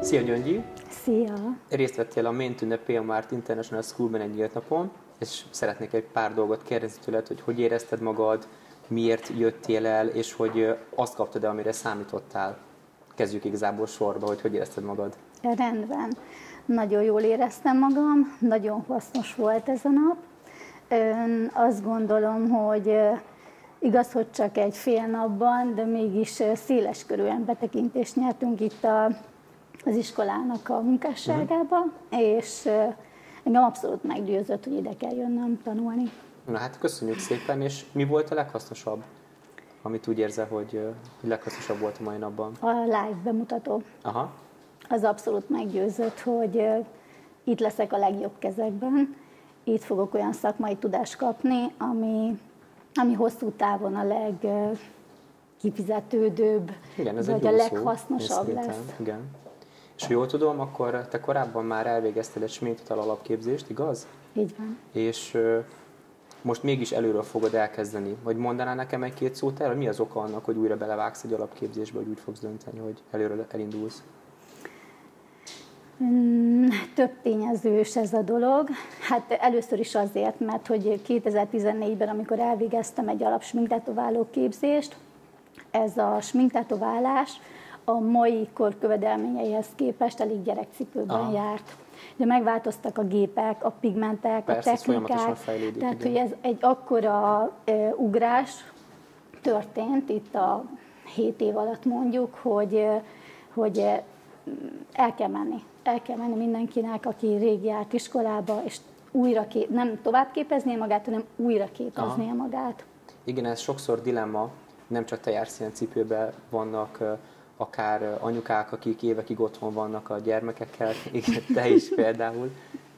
Szia Gyöngyi! Szia! Részt vettél a Main to the Mart International Schoolban egy nyílt napon, és szeretnék egy pár dolgot kérdezni tőled, hogy hogy érezted magad, miért jöttél el, és hogy azt kaptad amire számítottál. Kezdjük igazából sorba, hogy hogy érezted magad. Rendben. Nagyon jól éreztem magam, nagyon hasznos volt ez a nap. Ön azt gondolom, hogy igaz, hogy csak egy fél napban, de mégis széles körűen betekintést nyertünk itt a, az iskolának a munkásságába, uh-huh. és engem abszolút meggyőzött, hogy ide kell jönnöm tanulni. Na hát köszönjük szépen, és mi volt a leghasznosabb, amit úgy érzel, hogy leghasznosabb volt a mai napban? A live bemutató. Aha. Az abszolút meggyőzött, hogy itt leszek a legjobb kezekben, itt fogok olyan szakmai tudást kapni, ami, ami hosszú távon a legkifizetődőbb, Igen, ez vagy a leghasznosabb szó, lesz. Igen. És ha jól tudom, akkor te korábban már elvégeztél egy smintotal alapképzést, igaz? Így van. És most mégis előről fogod elkezdeni. Vagy mondanál nekem egy-két szót erről? Mi az oka annak, hogy újra belevágsz egy alapképzésbe, hogy úgy fogsz dönteni, hogy előről elindulsz? Hmm, több tényezős ez a dolog. Hát először is azért, mert hogy 2014-ben, amikor elvégeztem egy alapsminktetováló képzést, ez a sminktetoválás a mai kor követelményeihez képest elég gyerekcipőben Aha. járt. Ugye megváltoztak a gépek, a pigmentek, Persze, a technikák, fejlődik, tehát igen. hogy ez egy akkora e, ugrás történt itt a 7 év alatt mondjuk, hogy, hogy el kell menni. El kell menni mindenkinek, aki rég járt iskolába, és újra kép, nem tovább képeznie magát, hanem újra képeznie Aha. magát. Igen, ez sokszor dilemma, nem csak te jársz ilyen cipőben, vannak akár anyukák, akik évekig otthon vannak a gyermekekkel, igen, te is például,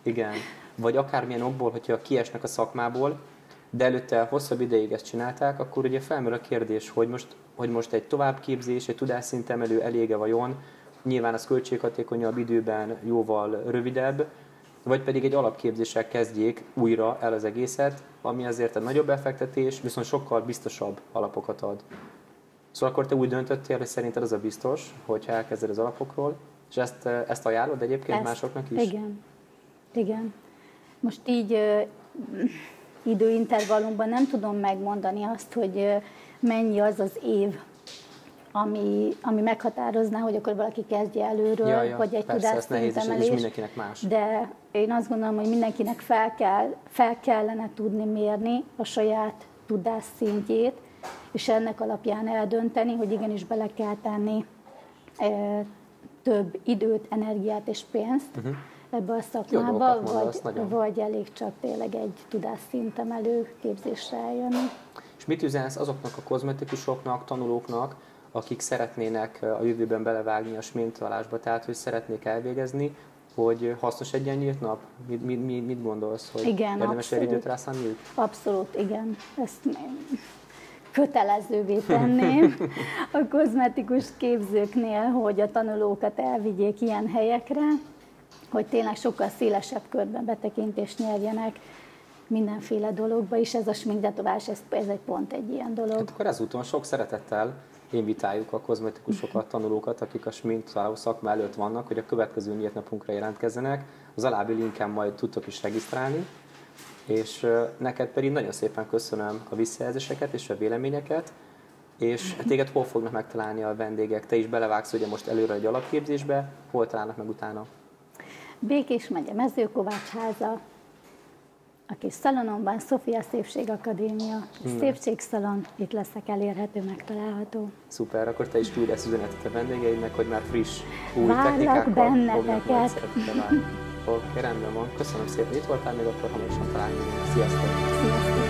igen. Vagy akármilyen okból, hogyha kiesnek a szakmából, de előtte hosszabb ideig ezt csinálták, akkor ugye felmerül a kérdés, hogy most, hogy most egy továbbképzés, egy tudásszintemelő elége vajon, nyilván az költséghatékonyabb időben jóval rövidebb, vagy pedig egy alapképzéssel kezdjék újra el az egészet, ami azért egy nagyobb befektetés, viszont sokkal biztosabb alapokat ad. Szóval akkor te úgy döntöttél, hogy szerinted az a biztos, hogyha elkezded az alapokról, és ezt, ezt ajánlod egyébként ezt, másoknak is? Igen. Igen. Most így időintervallumban nem tudom megmondani azt, hogy mennyi az az év, ami, ami meghatározná, hogy akkor valaki kezdje előről, ja, ja, vagy egy tudásszintemelés. mindenkinek más. De én azt gondolom, hogy mindenkinek fel, kell, fel kellene tudni mérni a saját tudásszintjét, és ennek alapján eldönteni, hogy igenis bele kell tenni több időt, energiát és pénzt uh-huh. ebbe a szakmába, vagy, vagy elég csak tényleg egy tudásszintemelő képzésre eljönni. És mit üzensz azoknak a kozmetikusoknak, tanulóknak, akik szeretnének a jövőben belevágni a smintalásba, tehát hogy szeretnék elvégezni, hogy hasznos egy ilyen nyílt nap? Mit, mit, mit gondolsz, hogy igen, érdemes egy időt rászánni? Abszolút, igen. Ezt kötelezővé tenném a kozmetikus képzőknél, hogy a tanulókat elvigyék ilyen helyekre, hogy tényleg sokkal szélesebb körben betekintést nyerjenek mindenféle dologba, és ez a sminktetovás, ez, ez egy pont egy ilyen dolog. Hát akkor ezúton sok szeretettel invitáljuk a kozmetikusokat, tanulókat, akik a sminktaláló szakma előtt vannak, hogy a következő nyílt napunkra jelentkezzenek. Az alábbi linken majd tudtok is regisztrálni, és neked pedig nagyon szépen köszönöm a visszajelzéseket és a véleményeket, és téged hol fognak megtalálni a vendégek? Te is belevágsz ugye most előre egy alapképzésbe, hol találnak meg utána? Békés megye, Mezőkovács háza, a kis szalonomban, Szofia Szépség Akadémia, hmm. szépségszalon, itt leszek elérhető, megtalálható. Szuper, akkor te is küldesz üzenetet a vendégeidnek, hogy már friss, új Várlak technikákkal benneteket. Oké, okay, rendben van. Köszönöm szépen, itt voltál, még akkor hamarosan találkozunk. Sziasztok! Sziasztok!